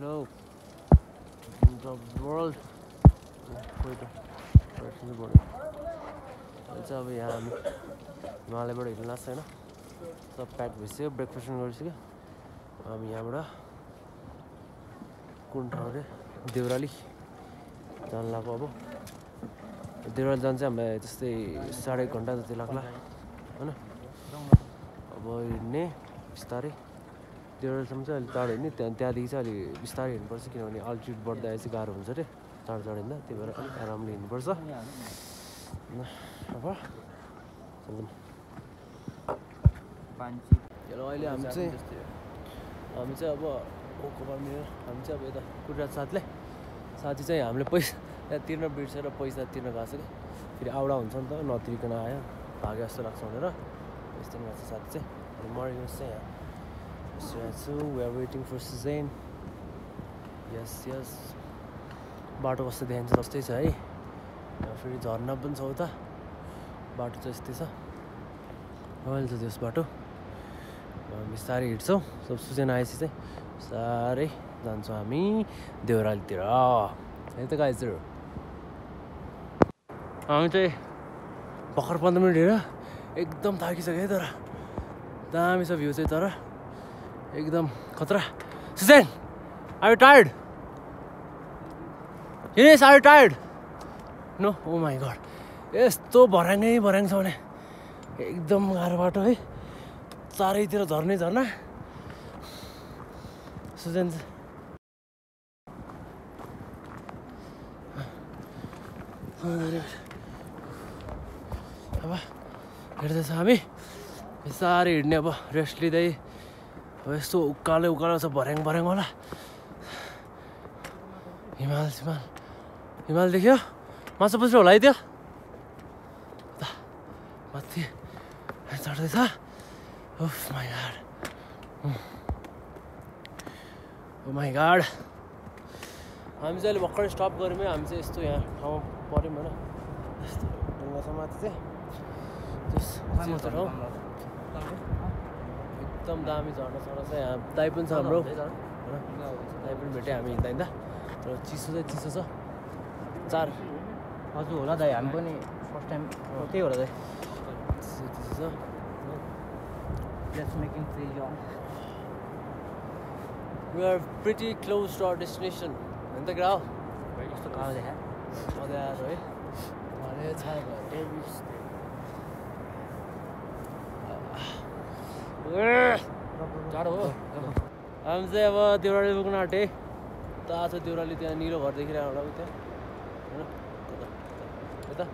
The world चाहिँ अब यहाँ हामी हिमालयबाट हिँड्नु लाग्छ होइन सब प्याक भइसक्यो ब्रेकफास्ट पनि गरिसक्यो हामी यहाँबाट कुन ठाउँ अरे देउराली जानु लाग्यो अब देउराली जानु चाहिँ हामीलाई त्यस्तै साढे घन्टा जति लाग्ला होइन अब हिँड्ने बिस्तारै देउरालीसम्म चाहिँ अलिक टाढो हिँड्ने त्यहाँ त्यहाँदेखि चाहिँ अलिक बिस्तारै हिँड्नुपर्छ किनभने अल्टिट्युड बढ्दा चाहिँ गाह्रो हुन्छ अरे टाढो टाढो हिँड्दा त्यही भएर अलिक आरामले हिँड्नुपर्छ। अब अहिले हामी चाहिँ हामी चाहिँ अब ओको मेरो हामी चाहिँ अब यता गुजरात साथीले साथी चाहिँ हामीले पैसा त्यहाँ तिर्न बिर्सेर पैसा तिर्न गएको छ कि। फेरि आउडा हुन्छ नि त नतिरिकन आयो। भागे जस्तो लाग्छ भनेर। यस्तो गएको छ साथी चाहिँ। अनि मर्निङ चाहिँ यहाँ। छु we are waiting for season यस यस बाटो कस्तो देखाइन्छ जस्तै छ है। फेरि झर्ना पनि छ उता। बाटो चाहिँ यस्तै छ। रमाइलो छ त्यस बाटो। बिस्तारै हिँड्छौँ। सब सुजना आएपछि चाहिँ बिस्तारै जान्छौँ हामी देउरालीतिर है त गाइजहरू हामी चाहिँ भर्खर पन्ध्र मिनट हिँडेर एकदम थाकिसक्यो है तर दामी छ भ्यू चाहिँ तर। एकदम खतरा। Sujen are tired हिनेस are tired no oh my god यस्तो भर्याङै भर्याङ छ भने एकदम गाह्रो बाटो है। चारैतिर झर्नै झर्ना। सुजन अब हिँड्दैछ हामी। बिस्तारै हिँड्ने अब रेस्ट लिँदै। यस्तो उकालो उकालो छ भर्याङ भर्याङ होला। हिमाल सिमाल हिमाल देख्यो? माछा पुछ्रो होला है त्यो? माथि चढ्दैछ। उफ माई गाड। ओ माई गाड। हामी चाहिँ अहिले भर्खर स्टप गऱ्यौँ हामी चाहिँ यस्तो यहाँ ठाउँ पऱ्यौँ होइन। यस्तो ढुङ्गा छ माथि चाहिँ। एकदम दामी झर्ना झर्ना छ यहाँ दाइ पनि छ हाम्रो। दाइ पनि भेट्यो हामी हिँड्दा हिँड्दा तर चिसो चाहिँ चिसो छ। चार। हजुर होला दाइ हामी पनि फर्स्ट टाइम त्यही होला दाइ चिसो चिसो छ। Making We are pretty close to our destination. होइन त ग्राउ? कस्तो कालो देखा मजा आएर है अरे छाया भयो टाढो हो। हामी चाहिँ अब देउराली पुग्न आँटे। ता छ देउराली त्यहाँ निलो घर देखिरहेको होला त्यहाँ होइन? यता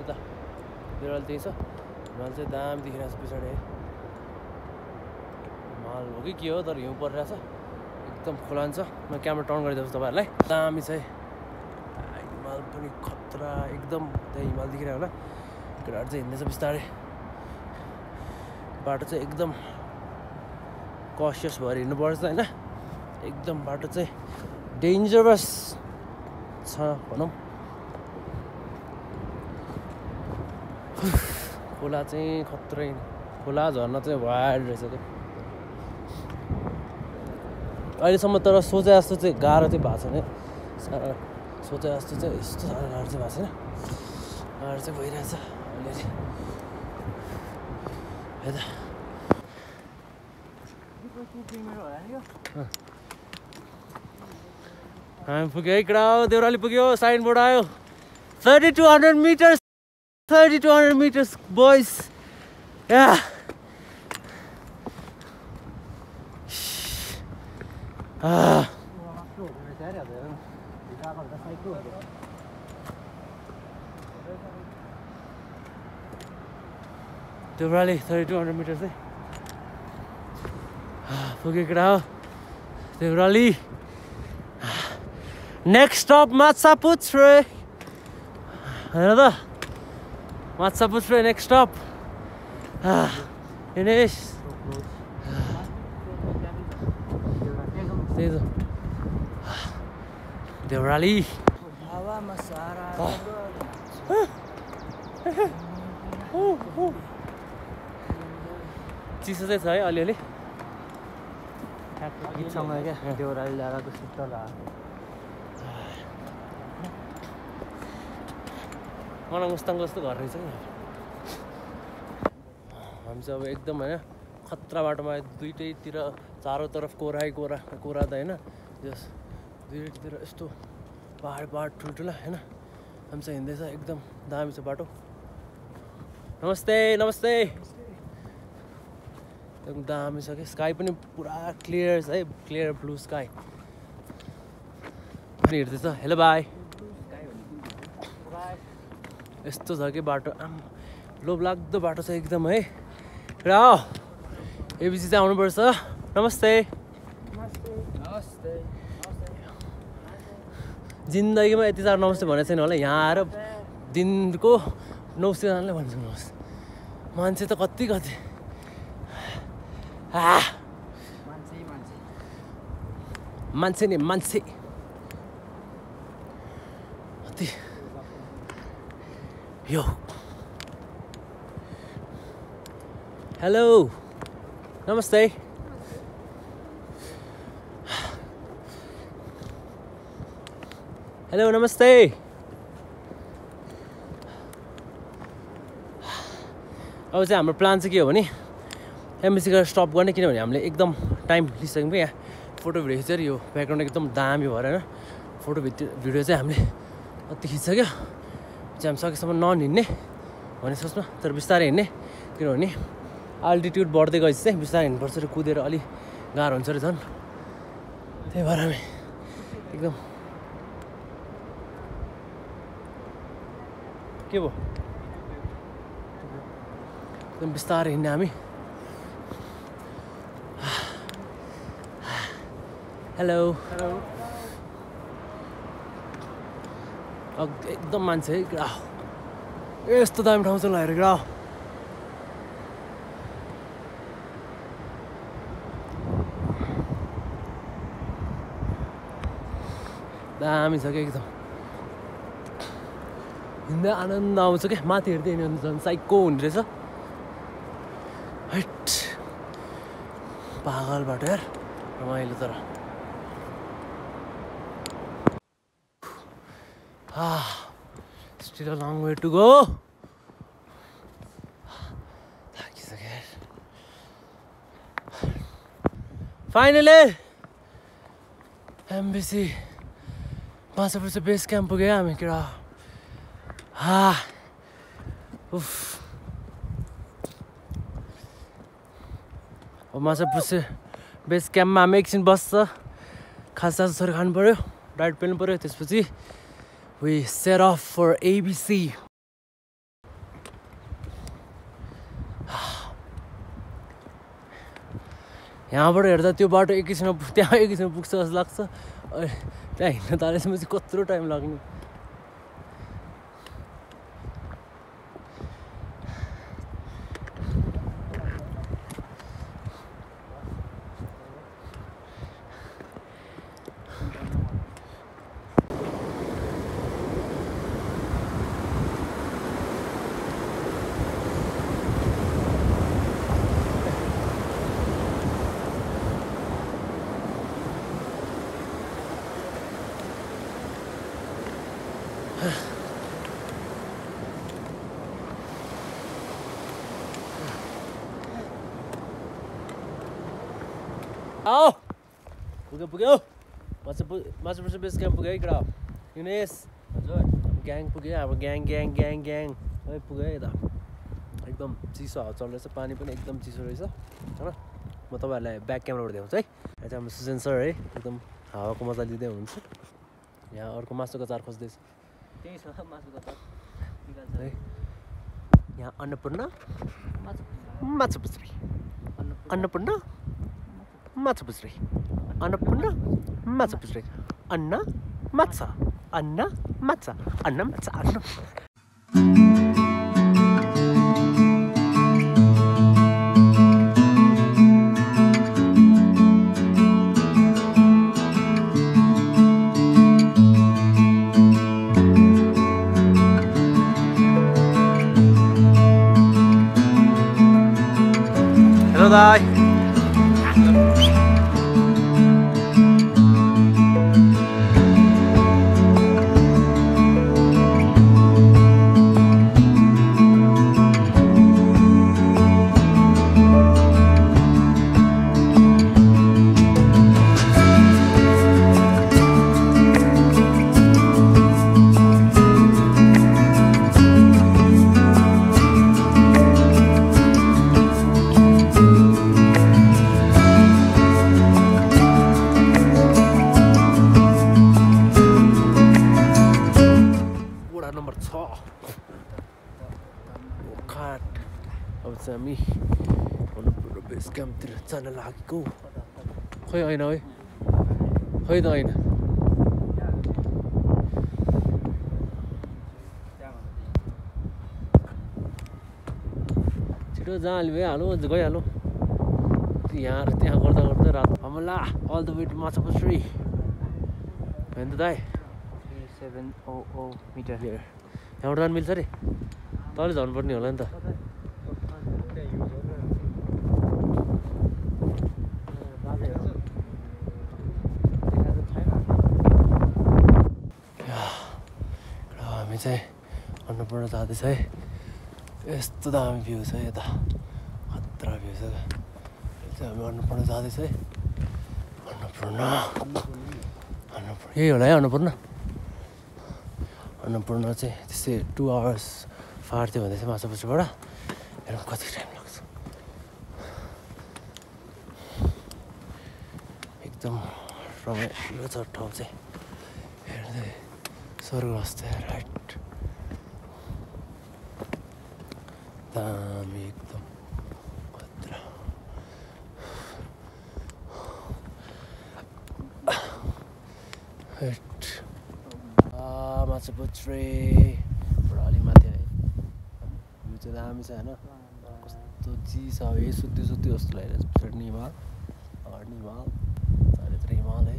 यता देउराली त्यही छ। हिमाल चाहिँ दामी देखिरहेको छ पछाडि है। हिमाल हो कि के हो तर हिउँ परिरहेछ एकदम खोला छ। म क्यामेरा टर्न गरिदिन्छु तपाईँहरूलाई। दामी छ है हिमाल पनि खतरा एकदम त्यहाँ हिमाल देखिरहेको होला। केटाहरू चाहिँ हिँड्दैछ बिस्तारै। बाटो चाहिँ एकदम कसियस भएर हिँड्नुपर्छ होइन? एकदम बाटो चाहिँ डेन्जरस छ भनौँ। खोला चाहिँ खत्रै खोला झर्ना चाहिँ वाइल्ड रहेछ क्या अहिलेसम्म तर सोचे जस्तो चाहिँ गाह्रो चाहिँ भएको छैन। सोचे जस्तो चाहिँ यस्तो साह्रो गाह्रो चाहिँ भएको छैन। गाह्रो चाहिँ भइरहेछ अलिअलि। है त। हामी पुग्यो है कडा देउराली पुग्यो साइनबोर्ड आयो thirty two hundred metres thirty two hundred metres boys या. Deurali thirty two hundred metre चाहिँ पुगेको हो देउराली नेक्स्ट स्टप माछा पुच्छ्रे होइन त माछा पुच्छ्रे नेक्स्ट स्टप हिनेश त्यही त देउराली चिसो चाहिँ छ है अलिअलि गीतसँग क्या देउराली डाँडाको शीतल मलाई मुस्ताङ जस्तो घर रहेछ नि हामी चाहिँ अब एकदम होइन खतरा बाटोमा दुइटैतिर चारैतर्फ कोराइ कोरा कोरा त होइन यस दुइटैतिर यस्तो पाहाड पाहाड ठुल्ठुला होइन हामी चाहिँ हिँड्दैछ एकदम दामी छ बाटो नमस्ते नमस्ते एकदम दामी छ कि? स्काई पनि पुरा क्लियर छ है क्लियर ब्लु स्काई पनि हिँड्दैछ हेलो बाई यस्तो छ कि बाटो? आम लोभलाग्दो बाटो छ एकदम है। र एबिसी चाहिँ आउनुपर्छ। नमस्ते। जिन्दगीमा यति साह्रो नमस्ते भनेको छैन होला। यहाँ आएर दिनको नौ सयजनाले भन्छ नमस्ते। मान्छे त कति कति। मान्छे नि मान्छे यो हेलो नमस्ते हेलो नमस्ते अब चाहिँ हाम्रो प्लान चाहिँ के हो भने एमबिसी गरेर स्टप गर्ने किनभने हामीले एकदम टाइम लिइसक्यौँ क्या यहाँ फोटो भिडियो खिचेर यो ब्याकग्राउन्ड एकदम दामी भएर होइन फोटो भिडियो भिडियो चाहिँ हामीले कति खिचिसक्यो। चाहिँ हामी सकेसम्म नहिँड्ने भन्ने सोचमा तर बिस्तारै हिँड्ने। किनभने अल्टिट्युड बढ्दै गएपछि चाहिँ बिस्तारै हिँड्नुपर्छ र कुदेर अलिक गाह्रो हुन्छ अरे झन्। त्यही भएर हामी एकदम के भयो? एकदम बिस्तारै हिँड्ने हामी। हेलो एकदम मान्छे है ग्रा यस्तो दामी ठाउँ चाहिँ लागेर ग्रा दामी छ क्या एकदम। हिँड्दा आनन्द आउँछ क्या माथि हेर्दै हिँड्यो भने झन् साइको हुने रहेछ। हैट। पागलबाट यार रमाइलो तर। Ah, still a long way to finally MBC Machhapur चाहिँ बेस क्याम्प पुग्यो हामी केटा हा उफ माछापुर चाहिँ बेस क्याम्पमा हामी एकछिन बस्छ खाजासाजाहरू खानु पऱ्यो डाइट पेल्नु पऱ्यो त्यसपछि we set off for ABC. यहाँबाट हेर्दा त्यो बाटो एकैछिनमा त्यहाँ एकैछिनमा पुग्छ जस्तो लाग्छ त्यहाँ हिँड्न थालेपछि कत्रो टाइम लाग्ने आओ पुग्यो पुग्यो माछा पु बेस क्याम्प पुग्यो है केटा युनेस हजुर ग्याङ पुग्यो हाम्रो ग्याङ ग्याङ ग्याङ ग्याङ है पुग्यो है यता एकदम चिसो हावा चल्दैछ पानी पनि एकदम चिसो रहेछ होइन म तपाईँहरूलाई ब्याक क्यामराबाट देखाउँछु है यहाँ चाहिँ हाम्रो सुजन सर है एकदम हावाको मजा लिँदै हुनुहुन्छ यहाँ अर्को मासुको चार खोज्दैछ त्यही छ मासुको त। है। यहाँ अन्नपूर्ण? माछा पुछ्री अन्नपूर्ण। माछा पुछ्री अन्नपूर्ण? माछा पुछ्री अन्न? माछा। अन्न? माछा। अन्न माछा। अन्न हेलो त होइन। छिटो जहाँले भइहालौँ गइहालौँ। यहाँ त्यहाँ गर्दा गर्दा रात हमला अल द वे टु माछा पसरी होइन त दाइ? Seven oh oh metre. यहाँबाट जानु मिल्छ अरे। तैँले झर्नुपर्ने होला नि त र हामी चाहिँ अन्नपूर्ण जाँदैछ है। यस्तो दामी भ्यू छ यता। खतरा भ्यू छ। हामी अन्नपूर्ण जाँदैछ है। अन्नपूर्ण अन्नपूर्ण यही होला है अन्नपूर्ण अन्नपूर्ण चाहिँ त्यस्तै टु आवर्स फार थियो भन्दैछ माछापुछीबाट हेरौँ कति टाइम लाग्छ। एकदम रमाइलो छ ठाउँ चाहिँ। हेर्दै स्वर्ग जस्तै राइट दामी एकदम खतरा माछा पुच्छ्रे अलि माथि है भ्यू चाहिँ दामी छ होइन कस्तो चिज छ अब यही सुत्ती सुत्ती जस्तो लागिरहेछ पछाडि नि हिमाल अगाडि चारैतिर है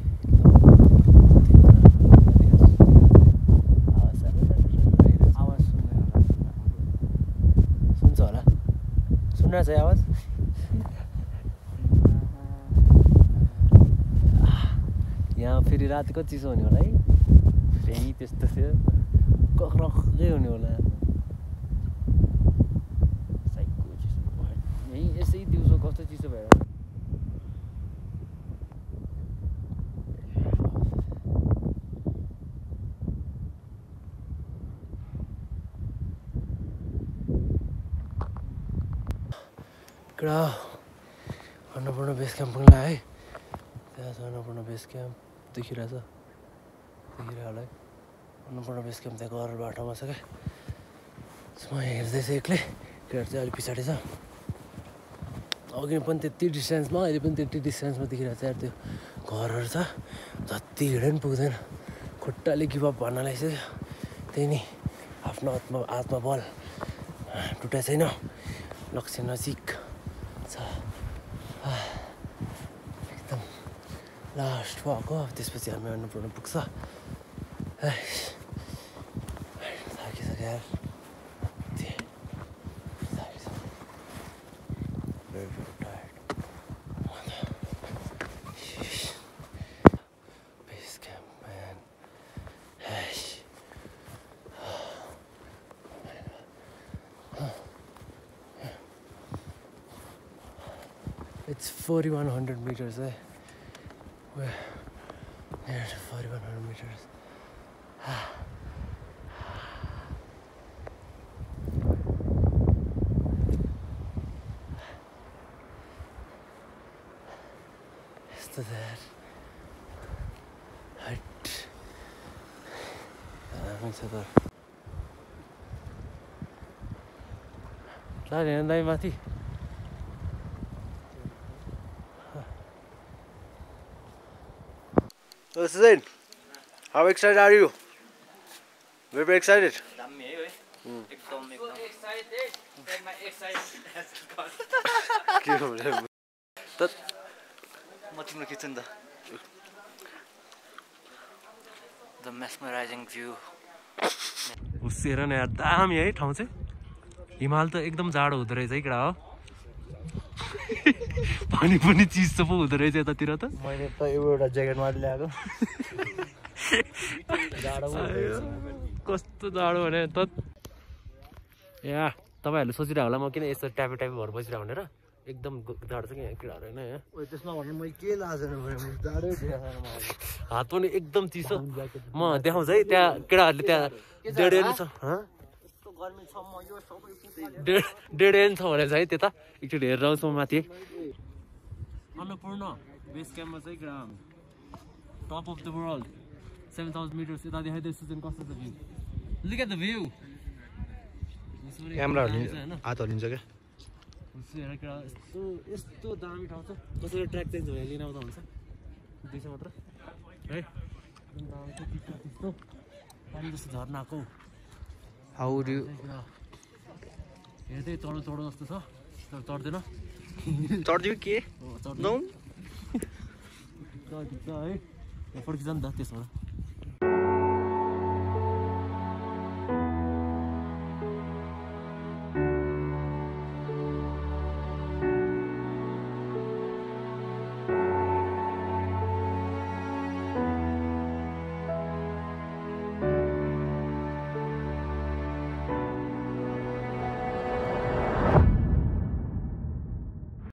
एकदम आवाज सुन्दैन होला सुन्छ होला सुनिरहेछ है आवाज यहाँ फेरि रातिको चिसो हुने होला है फेरि त्यस्तो थियो कक्रक्कै हुने होला साइकको चिसो यहीँ यसै दिउँसो कस्तो चिसो भएर कडा अन्नपूर्ण बेस क्याम्प लाग्यो है। त्यहाँ छ अन्नपूर्ण बेस क्याम्प देखिरहेछ। देखिरह होला है अन्नपूर्ण बेस क्याम्प त्यहाँ घर बाटोमा छ क्या। म हेर्दैछु एक्लै। केटा चाहिँ अलिक पछाडि छ। अघि पनि त्यति डिस्टेन्समा अहिले पनि त्यति डिस्टेन्समा देखिरहेको छ त्यो घरहरू छ। जति हिँडे पनि पुग्दैन। खुट्टाले गिभअप भन्न लागिसक्यो। त्यही नि आफ्नो आत्मा आत्मबल। टुटा छैन। लक्ष्य नजिक छ आह, एकदम लास्ट भएको अब त्यसपछि हामी अन्नपूर्ण पुग्छ आइस, थाकिसक्यो यार कति थाकिसक्यो। Very, very tired. Sheesh. Base camp, man. Aish. It's 4100 meters, eh? We're near to 4,100 meters. Ah. After that, hut. Another. Sorry, and I'm Oh, Suzanne, how excited are you? Very, very excited. दामी है है एकदम एकदम के हो भने त म तिम्रो खिच्छु नि त द मेसमराइजिङ भ्यू उस हेर न दामी है ठाउँ चाहिँ हिमाल त एकदम जाडो हुँदो रहेछ है केटा हो पानी पनि चिसो पो हुँदो रहेछ यतातिर त। मैले त एउटा ज्याकेट मात्र ल्याएको। कस्तो जाडो भने त। या तपाईँहरूले सोचिरहेको होला म किन यस्तो ट्यापे ट्यापे भएर बसिरहेको भनेर। एकदम जाडो छ कि यहाँ केटाहरू होइन यहाँ। त्यसमा भन्नु मैले के भने हात पनि एकदम चिसो। म देखाउँछ है त्यहाँ केटाहरूले त्यहाँ डेढ एन छ डेढ डेढ एन छ भने चाहिँ त्यता एकचोटि हेरेर आउँछु म माथि। अन्नपूर्ण बेस क्याम्पमा चाहिँ top of the world seven thousand metres यता देखाइदिएछु चाहिँ कस्तो छ view Look at the view. Camera हात हल्लिन्छ क्या? यस्तो यस्तो दामी ठाउँ छ। कसैले ट्र्याक चेन्ज भयो लिन आउँदा हुन्छ। दुई सय मात्र है? एकदम दामी छ, चिसो पानी जस्तो झर्नाको। हाउ डु हेर्दै चढो चढो जस्तो छ तर चढ्दैन चढिदियो के हो, फर्किन्छ नि त त्यसबाट